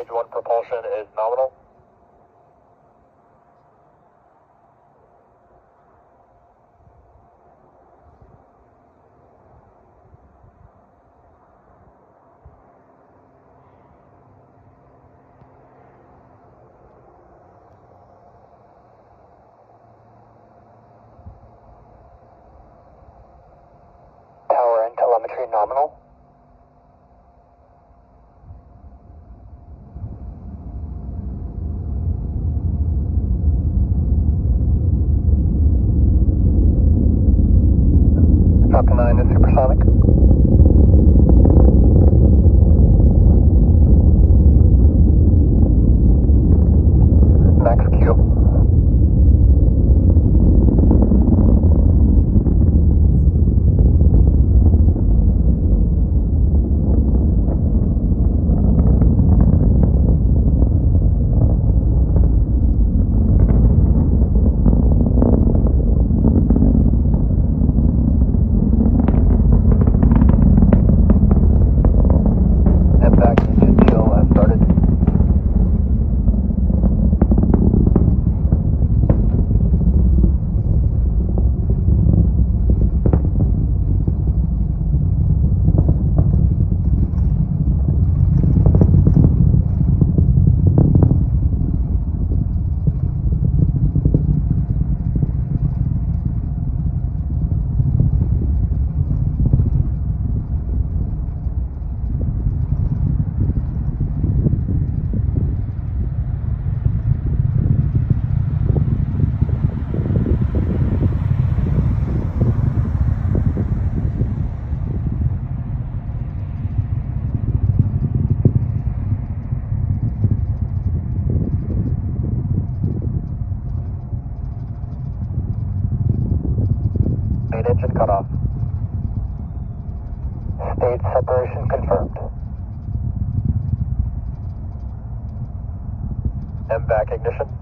stage one propulsion is nominal. Tower and telemetry nominal. 9 is supersonic. Engine cut off. Stage separation confirmed. MVac ignition.